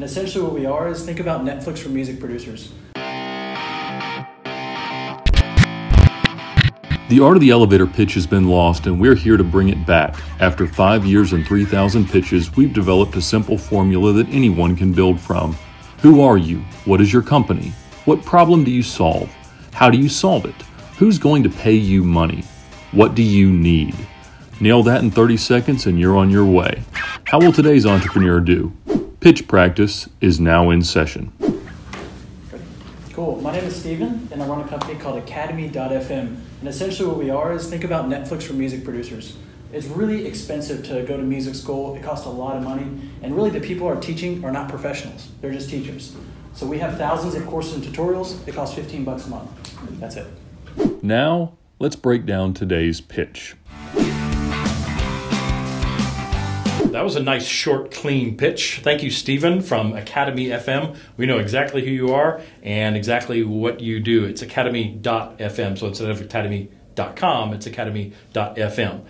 And essentially, what we are is think about Netflix for music producers. The art of the elevator pitch has been lost, and we're here to bring it back. After five years and 3,000 pitches, we've developed a simple formula that anyone can build from. Who are you? What is your company? What problem do you solve? How do you solve it? Who's going to pay you money? What do you need? Nail that in 30 seconds and you're on your way. How will today's entrepreneur do? Pitch practice is now in session. Cool. My name is Steven, and I run a company called Academy.fm. And essentially, what we are is think about Netflix for music producers. It's really expensive to go to music school, it costs a lot of money, and really, the people are teaching are not professionals, they're just teachers. So, we have thousands of courses and tutorials, it costs 15 bucks a month. That's it. Now, let's break down today's pitch. That was a nice, short, clean pitch. Thank you, Stephen from Academy FM. We know exactly who you are and exactly what you do. It's academy.fm, so instead of academy.com, it's academy.fm.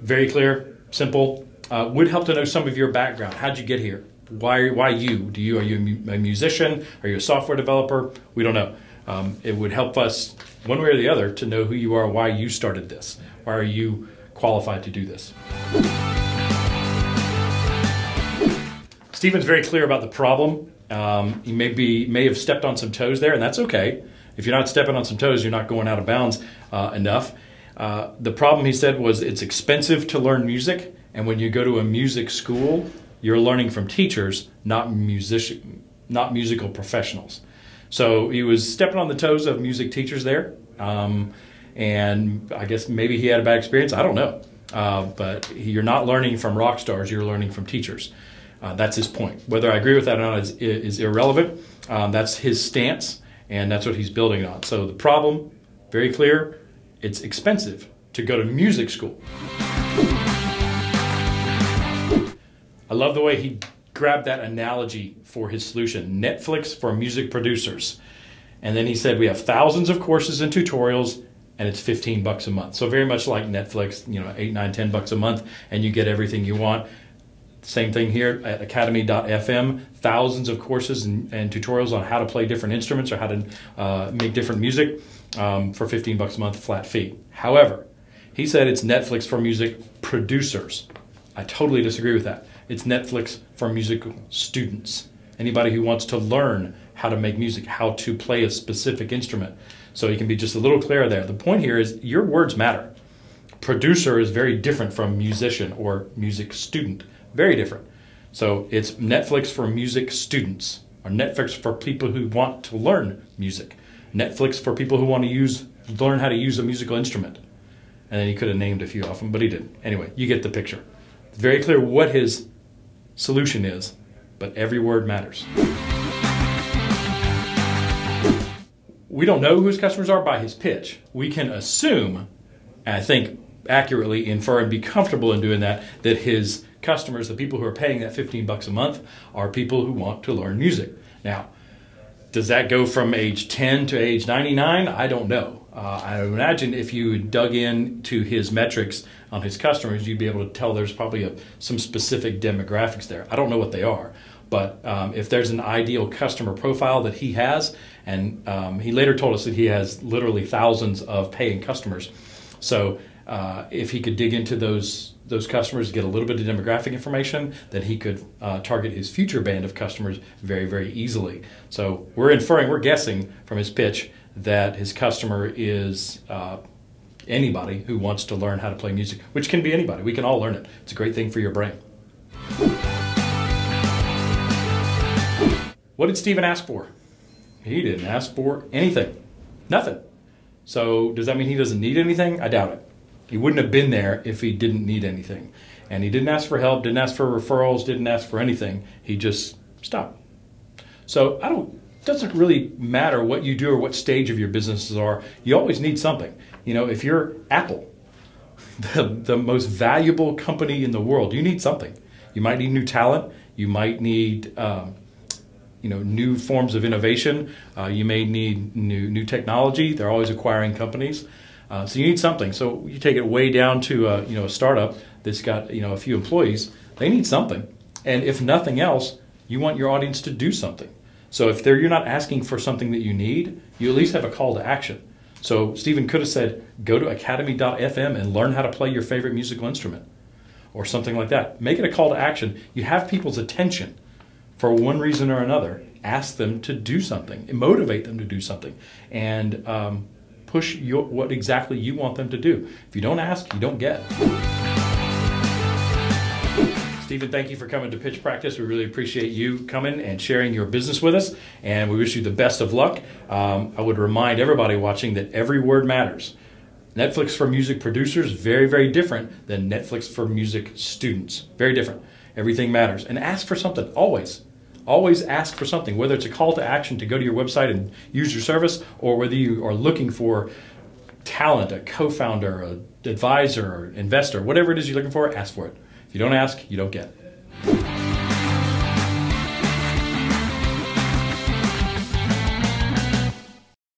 Very clear, simple. Uh, would help to know some of your background. How'd you get here? Why, why you? Do you are you a musician? Are you a software developer? We don't know. Um, it would help us one way or the other to know who you are, why you started this, why are you qualified to do this. Stephen's very clear about the problem. Um, he may be may have stepped on some toes there, and that's okay. If you're not stepping on some toes, you're not going out of bounds uh, enough. Uh, the problem he said was it's expensive to learn music, and when you go to a music school, you're learning from teachers, not music, not musical professionals. So he was stepping on the toes of music teachers there, um, and I guess maybe he had a bad experience. I don't know, uh, but you're not learning from rock stars; you're learning from teachers. Uh, that's his point. Whether I agree with that or not is, is irrelevant. Um, that's his stance, and that's what he's building on. So the problem, very clear, it's expensive to go to music school. I love the way he grabbed that analogy for his solution Netflix for music producers. And then he said, We have thousands of courses and tutorials, and it's 15 bucks a month. So, very much like Netflix, you know, 8, 9, 10 bucks a month, and you get everything you want. Same thing here at academy.fm, thousands of courses and, and, tutorials on how to play different instruments or how to uh, make different music um, for 15 bucks a month flat fee. However, he said it's Netflix for music producers. I totally disagree with that. It's Netflix for musical students. Anybody who wants to learn how to make music, how to play a specific instrument. So you can be just a little clearer there. The point here is your words matter. Producer is very different from musician or music student. Very different. So it's Netflix for music students, or Netflix for people who want to learn music, Netflix for people who want to use learn how to use a musical instrument. And then he could have named a few of them, but he didn't. Anyway, you get the picture. It's very clear what his solution is, but every word matters. We don't know who his customers are by his pitch. We can assume, and I think accurately infer and be comfortable in doing that, that his customers, the people who are paying that 15 bucks a month, are people who want to learn music. Now, does that go from age 10 to age 99? I don't know. Uh, I imagine if you dug into his metrics on his customers, you'd be able to tell there's probably a, some specific demographics there. I don't know what they are, but um, if there's an ideal customer profile that he has, and um, he later told us that he has literally thousands of paying customers. So uh, if he could dig into those those customers, get a little bit of demographic information, then he could uh, target his future band of customers very, very easily. So we're inferring, we're guessing from his pitch that his customer is uh, anybody who wants to learn how to play music, which can be anybody. We can all learn it. It's a great thing for your brain. What did Stephen ask for? He didn't ask for anything, nothing. So does that mean he doesn't need anything? I doubt it. He wouldn't have been there if he didn't need anything. And he didn't ask for help, didn't ask for referrals, didn't ask for anything. He just stopped. So I don't doesn't really matter what you do or what stage of your businesses are. You always need something. You know, if you're Apple, the, the most valuable company in the world, you need something. You might need new talent. You might need um, you know new forms of innovation. Uh, you may need new new technology. They're always acquiring companies. Uh, so you need something. So you take it way down to a, you know a startup that's got you know a few employees. They need something, and if nothing else, You want your audience to do something. So if you're not asking for something that you need, you at least have a call to action. So Stephen could have said, go to academy.fm and learn how to play your favorite musical instrument or something like that. Make it a call to action. You have people's attention for one reason or another. Ask them to do something, motivate them to do something, and um, push your, what exactly you want them to do. If you don't ask, you don't get. Stephen, thank you for coming to pitch practice. We really appreciate you coming and sharing your business with us, and we wish you the best of luck. Um, I would remind everybody watching that every word matters. Netflix for music producers, very, very different than Netflix for music students. Very different. Everything matters. And ask for something, always. Always ask for something, whether it's a call to action to go to your website and use your service, or whether you are looking for talent, a co founder, an advisor, or investor, whatever it is you're looking for, ask for it. If you don't ask, you don't get.